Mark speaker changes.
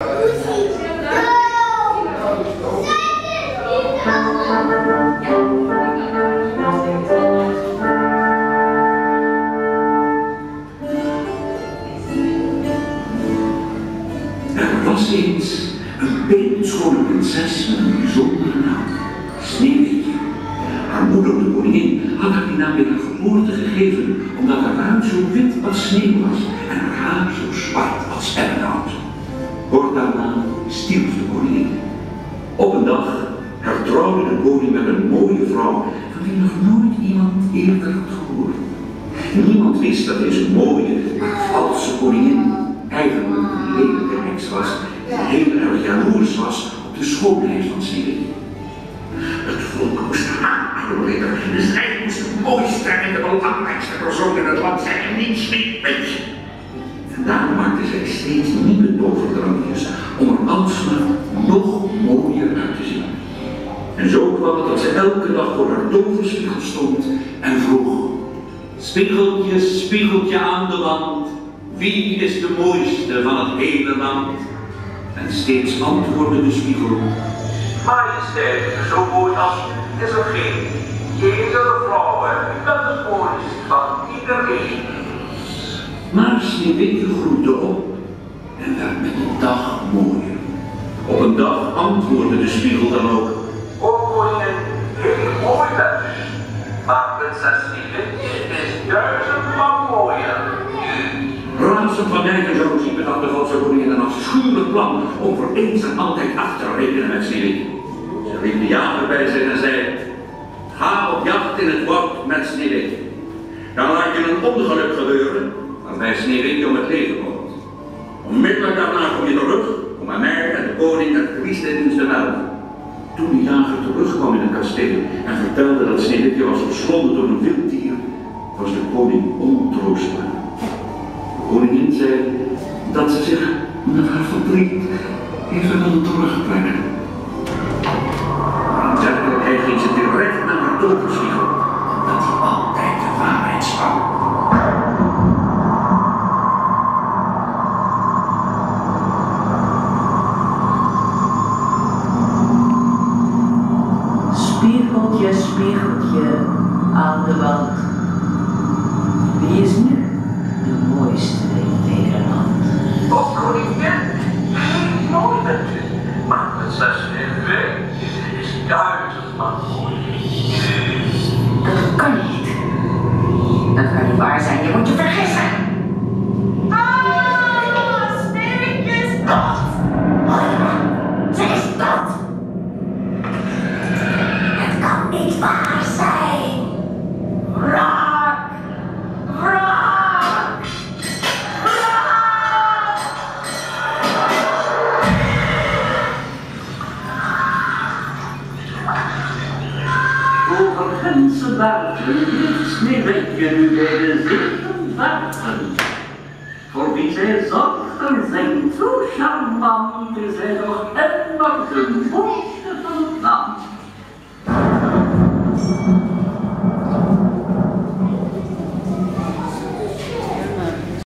Speaker 1: Er was eens een beeldschone prinses met een bijzondere naam, Sneeuwwitje. Haar moeder, de koningin, had haar die naam haar geboorte gegeven, omdat haar huid zo wit als sneeuw was en haar haar zo zwart daarna stierf de koningin. Op een dag hertrouwde de koning met een mooie vrouw van wie nog nooit iemand eerder had gehoord. Niemand wist dat deze mooie, maar valse koningin eigenlijk een lelijke heks was, die heel erg jaloers was op de schoonheid van Sneeuwwitje. Het volk moest haar aanbidden, dus zij moest de mooiste en de belangrijkste persoon in het land zijn en niet Sneeuwwitje. En daarom maakte zij steeds nieuwe toverdrankjes om er alsmaar nog mooier uit te zien. En zo kwam het dat ze elke dag voor haar toverspiegel stond en vroeg
Speaker 2: Spiegeltje, spiegeltje aan de wand, wie is de mooiste van het hele land?
Speaker 1: En steeds antwoordde de spiegel,
Speaker 3: Majesteit, zo mooi als is er geen. Iedere vrouw heeft dat het mooiste van iedereen.
Speaker 1: Maar Sneeuwwitje groeide op en werd met de dag mooier. Op een dag antwoordde de spiegel dan ook,
Speaker 3: O koningin, heel mooi bent u. Maar prinses Sneeuwwitje is duizendmaal mooier.
Speaker 1: razend van ijverzoos bedacht de valse koningin een afschuwelijk plan om voor eens en altijd af te rekenen met Sneeuwwitje. Ze riep de jager bij zich en zei, ga op jacht in het woud met Sneeuwwitje. Dan laat je een ongeluk gebeuren waarbij Sneeuwwitje om het leven komt. Onmiddellijk daarna kom je terug om aan mij en de koning het priestdienst te melden. Toen de jager terugkwam in het kasteel en vertelde dat Sneeuwwitje was verslonden door een wild dier, was de koning ontroostbaar. De koningin zei dat ze zich met haar verdriet even wilde terugbrengen.
Speaker 4: Spiegeltje, spiegeltje aan de wand. Wie is nu de mooiste in het hele land?
Speaker 3: O koningin, heel mooi bent u. Maar prinses Sneeuwwitje is duizendmaal mooier.
Speaker 4: Dat kan niet. Dat kan niet waar zijn, je moet je vergissen.
Speaker 2: mensen buiten niets meer weten bij de werken. Voor wie ze zorgen zijn zo charmant, is nog immer zijn